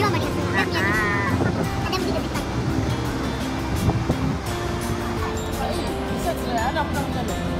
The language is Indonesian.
色もですもんね。Ada apa kamu